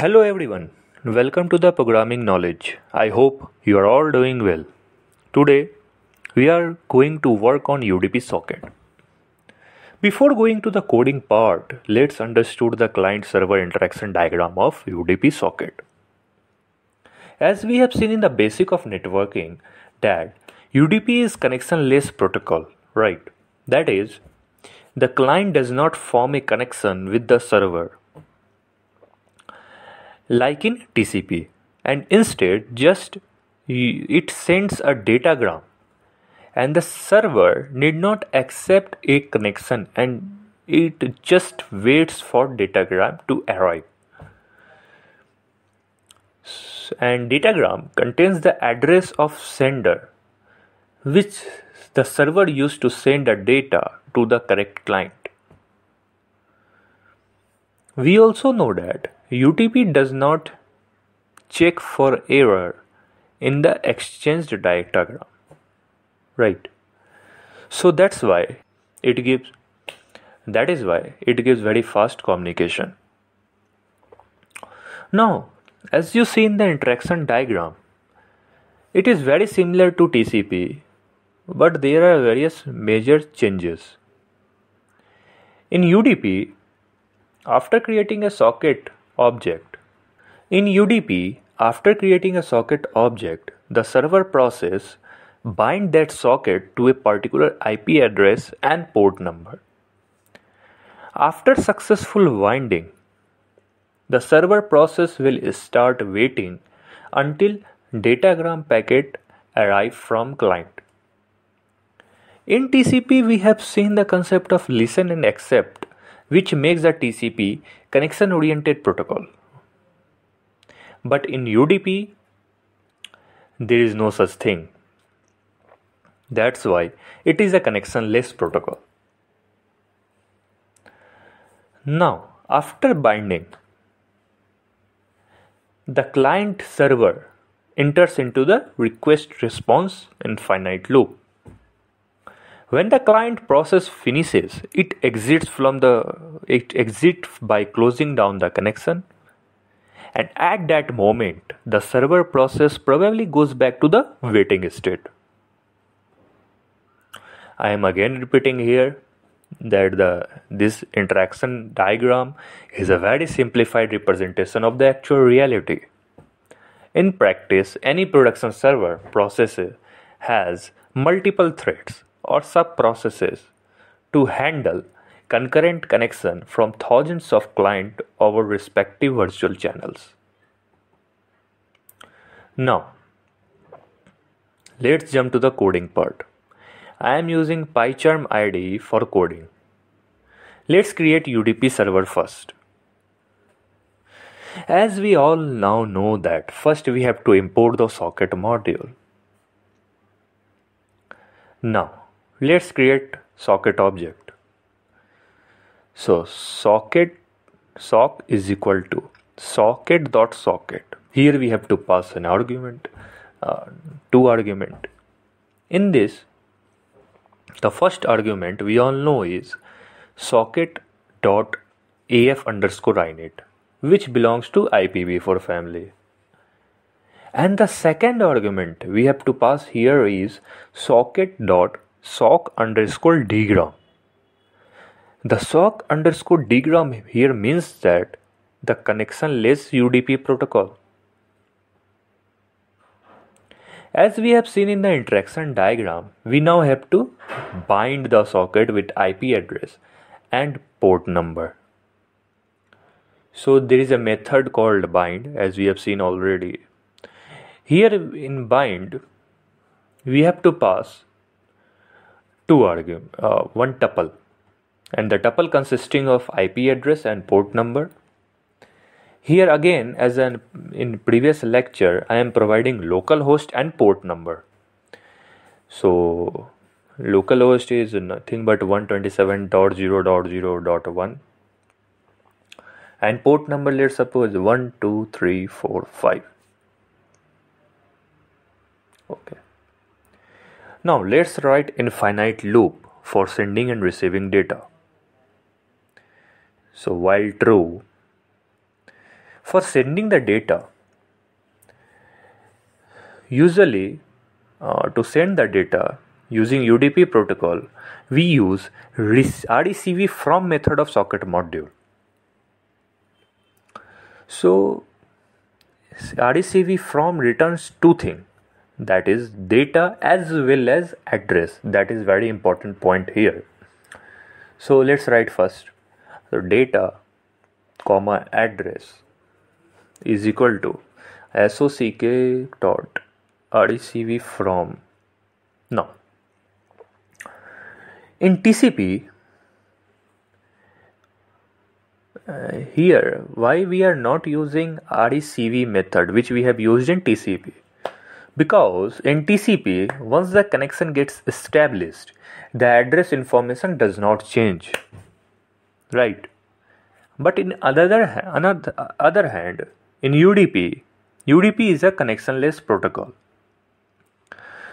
Hello everyone, welcome to the programming knowledge. I hope you are all doing well. Today we are going to work on UDP socket. Before going to the coding part, let's understood the client server interaction diagram of UDP socket. As we have seen in the basic of networking that UDP is connectionless protocol, right? That is, the client does not form a connection with the server like in TCP and instead just it sends a datagram. And the server need not accept a connection and it just waits for datagram to arrive. And datagram contains the address of sender which the server used to send the data to the correct client. We also know that UDP does not check for error in the exchanged datagram. Right. So that's why it gives that is why it gives very fast communication. Now as you see in the interaction diagram it is very similar to TCP but there are various major changes. In UDP after creating a socket object. In UDP, after creating a socket object, the server process bind that socket to a particular IP address and port number. After successful binding, the server process will start waiting until datagram packet arrive from client. In TCP, we have seen the concept of listen and accept which makes the TCP connection oriented protocol. But in UDP, there is no such thing. That's why it is a connection less protocol. Now, after binding, the client server enters into the request response infinite loop. When the client process finishes, it exits from the it exits by closing down the connection. And at that moment, the server process probably goes back to the waiting state. I am again repeating here that the this interaction diagram is a very simplified representation of the actual reality. In practice, any production server process has multiple threads or sub-processes to handle concurrent connection from thousands of clients over respective virtual channels. Now, let's jump to the coding part. I am using PyCharm IDE for coding. Let's create UDP server first. As we all now know that first we have to import the socket module. Now, let's create socket object. So socket sock is equal to socket dot socket. Here we have to pass an argument uh, two argument. In this the first argument we all know is socket dot af underscore inet which belongs to ipv4 family. And the second argument we have to pass here is socket dot sock underscore dgram. The sock underscore dgram here means that the connectionless UDP protocol. As we have seen in the interaction diagram, we now have to bind the socket with IP address and port number. So there is a method called bind as we have seen already. Here in bind, we have to pass two argument, uh, one tuple, and the tuple consisting of IP address and port number. Here again, as an in previous lecture, I am providing localhost and port number. So localhost is nothing but 127.0.0.1 and port number let's suppose 1 2 3 4 5 okay now let's write infinite loop for sending and receiving data. So while true, for sending the data usually uh, to send the data using UDP protocol we use recv from method of socket module so recv from returns two things that is data as well as address. That is very important point here. So let's write first. So data comma address is equal to sock dot recv from now in tcp uh, here why we are not using recv method which we have used in tcp because in TCP, once the connection gets established, the address information does not change. Right? But in other, another, other hand, in UDP, UDP is a connectionless protocol.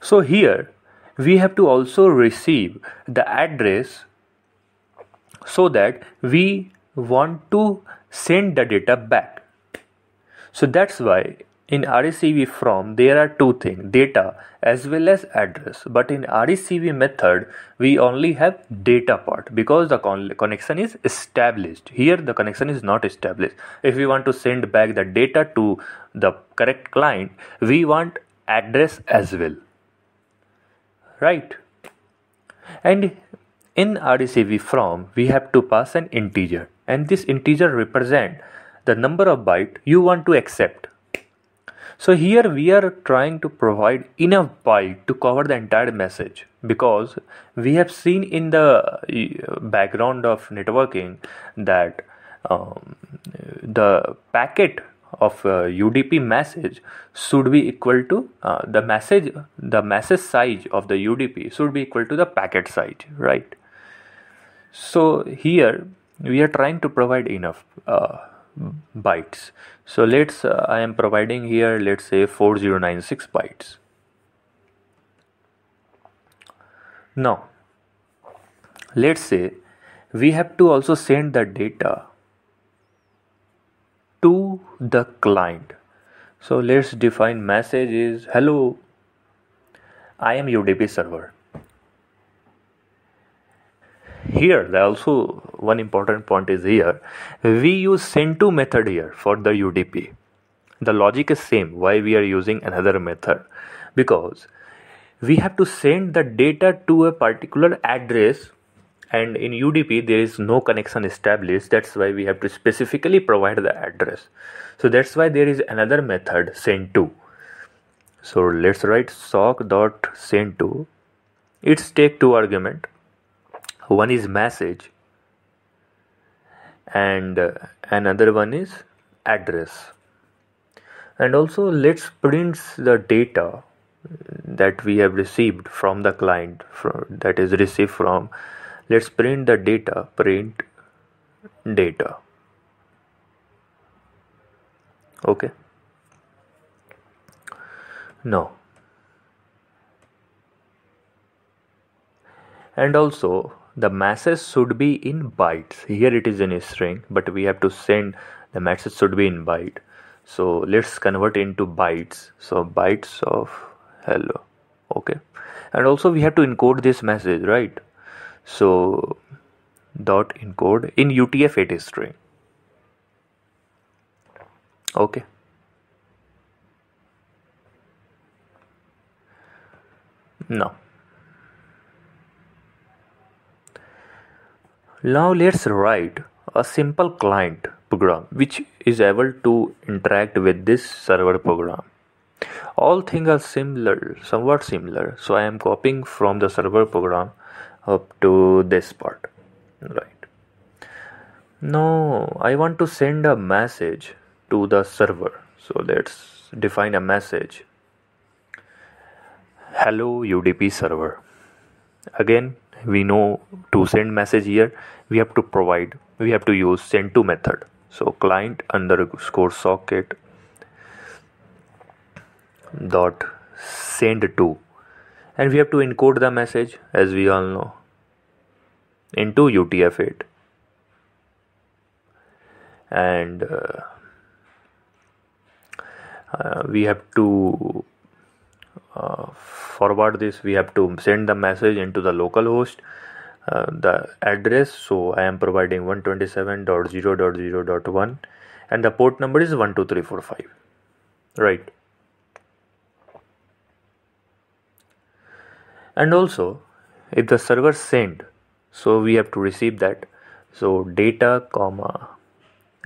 So here we have to also receive the address so that we want to send the data back. So that's why in recv from there are two things data as well as address. But in recv method we only have data part because the con- connection is established. Here the connection is not established. If we want to send back the data to the correct client we want address as well. Right? And in recv from we have to pass an integer. And this integer represent the number of byte you want to accept so here we are trying to provide enough byte to cover the entire message because we have seen in the uh, background of networking that um, the packet of uh, UDP message should be equal to uh, the message the message size of the UDP should be equal to the packet size right? So here we are trying to provide enough uh, bytes. So let's uh, I am providing here let's say 4096 bytes. Now let's say we have to also send the data to the client. So let's define message is hello I am UDP server here also one important point is here. We use send to method here for the udp the logic is same why we are using another method. Because we have to send the data to a particular address and in udp there is no connection established that's why we have to specifically provide the address. So that's why there is another method send to. So let's write sock dot send to. It's take two argument one is message and uh, another one is address. And also let's print the data that we have received from the client from, that is received from let's print the data print data. Okay? Now and also the message should be in bytes. Here it is in a string but we have to send the message should be in byte. So let's convert into bytes. So bytes of hello okay? And also we have to encode this message right? So dot encode. In utf-8 string. Okay. Now Now let's write a simple client program which is able to interact with this server program. All things are similar, somewhat similar. So I am copying from the server program up to this part. Right. Now I want to send a message to the server. So let's define a message. Hello UDP server. Again we know to send message here we have to provide we have to use send to method. So client underscore socket dot send to and we have to encode the message as we all know into utf-8 and uh, uh, we have to forward this we have to send the message into the local host uh, the address. So I am providing 127.0.0.1 and the port number is 12345 right. And also if the server send so we have to receive that. So data comma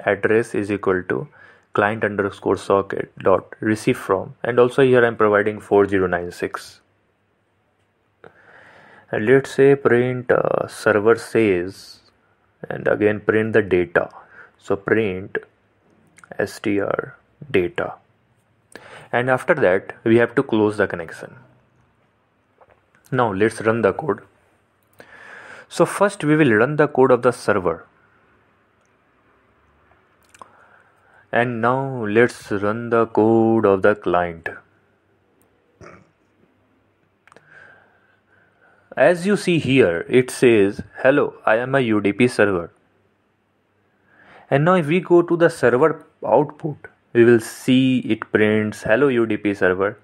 address is equal to client underscore socket dot receive from. And also here I'm providing 4096 and let's say print uh, server says and again print the data. So print str data. And after that we have to close the connection. Now let's run the code. So first we will run the code of the server and now let's run the code of the client As you see here, it says, Hello, I am a UDP server. And now if we go to the server output, we will see it prints Hello UDP server.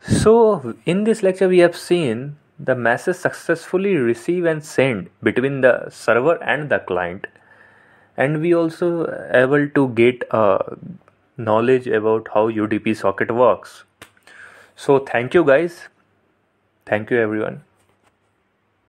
So in this lecture, we have seen the message successfully receive and send between the server and the client. And we also able to get uh, knowledge about how UDP socket works. So thank you guys. Thank you, everyone.